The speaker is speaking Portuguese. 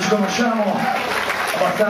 ci conosciamo abbastanza.